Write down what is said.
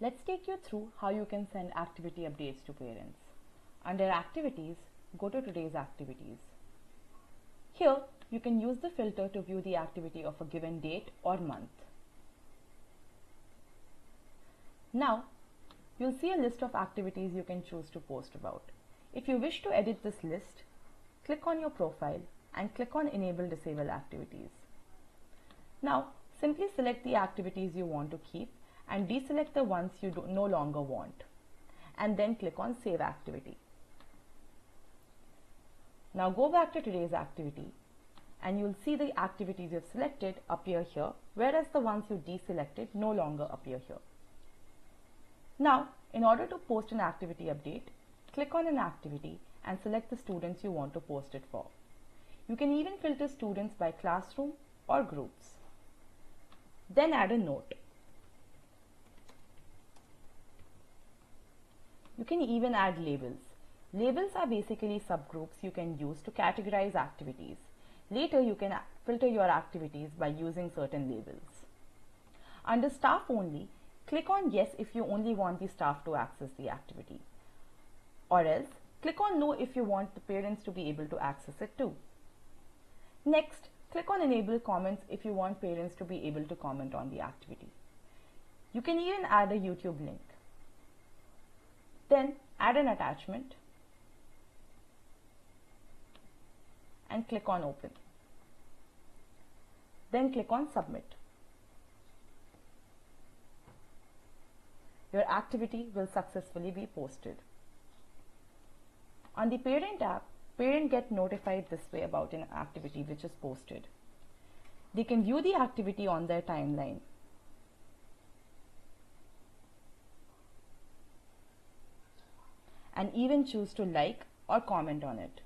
Let's take you through how you can send activity updates to parents. Under activities, go to today's activities. Here, you can use the filter to view the activity of a given date or month. Now, you'll see a list of activities you can choose to post about. If you wish to edit this list, click on your profile and click on Enable Disable Activities. Now, simply select the activities you want to keep and deselect the ones you no longer want and then click on Save Activity. Now go back to today's activity and you'll see the activities you've selected appear here whereas the ones you deselected no longer appear here. Now in order to post an activity update, click on an activity and select the students you want to post it for. You can even filter students by classroom or groups. Then add a note. You can even add labels. Labels are basically subgroups you can use to categorize activities. Later, you can filter your activities by using certain labels. Under staff only, click on yes if you only want the staff to access the activity. Or else, click on no if you want the parents to be able to access it too. Next, click on enable comments if you want parents to be able to comment on the activity. You can even add a YouTube link. Then add an attachment and click on open. Then click on submit. Your activity will successfully be posted. On the parent app, parent get notified this way about an activity which is posted. They can view the activity on their timeline and even choose to like or comment on it.